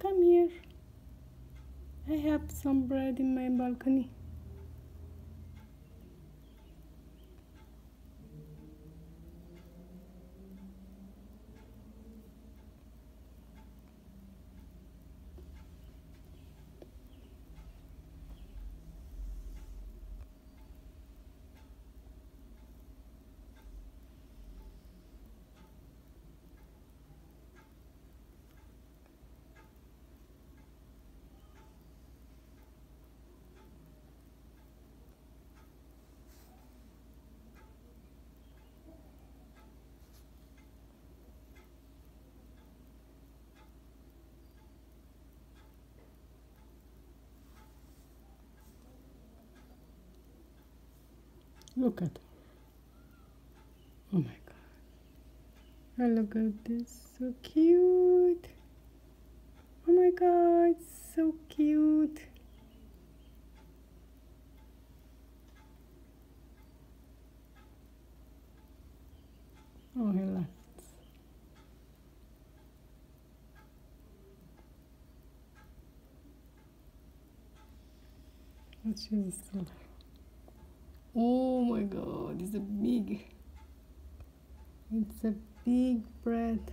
come here. I have some bread in my balcony. Look at. Oh my god. Oh, look at this. So cute. Oh my god. So cute. Oh, he left. Let's use this Oh my god, it's a big, it's a big bread.